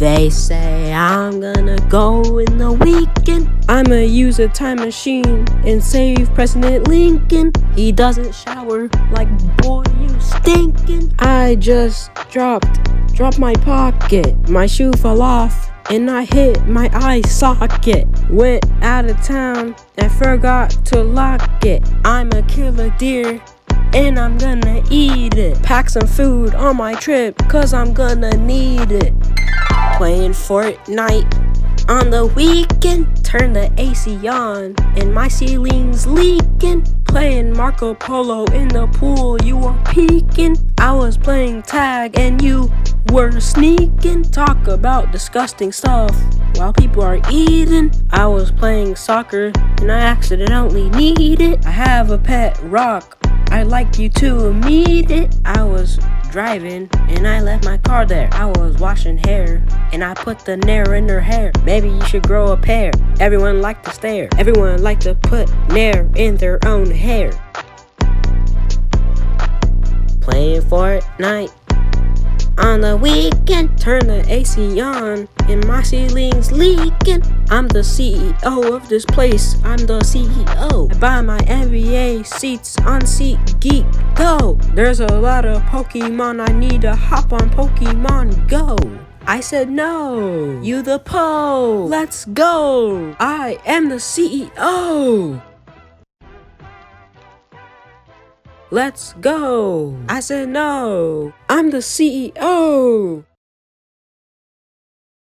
They say I'm gonna go in the weekend. I'ma use a time machine and save President Lincoln. He doesn't shower like boy you stinking. I just dropped, dropped my pocket. My shoe fell off and I hit my eye socket. Went out of town and forgot to lock it. I'm a killer deer and I'm gonna eat it. Pack some food on my trip, cause I'm gonna need it. Playing Fortnite on the weekend. Turn the AC on, and my ceiling's leaking. Playing Marco Polo in the pool, you were peeking. I was playing tag, and you were sneaking. Talk about disgusting stuff while people are eating. I was playing soccer, and I accidentally need it. I have a pet rock. I'd like you to meet it. I was driving and I left my car there. I was washing hair and I put the nair in her hair. Maybe you should grow a pair. Everyone like to stare. Everyone like to put nair in their own hair. Playing Fortnite on the weekend. Turn the AC on and my ceiling's leaking. I'm the CEO of this place. I'm the CEO. I buy my NBA seats on SeatGeek Go. There's a lot of Pokemon. I need to hop on Pokemon Go. I said no. You the Po. Let's go. I am the CEO. Let's go. I said no. I'm the CEO.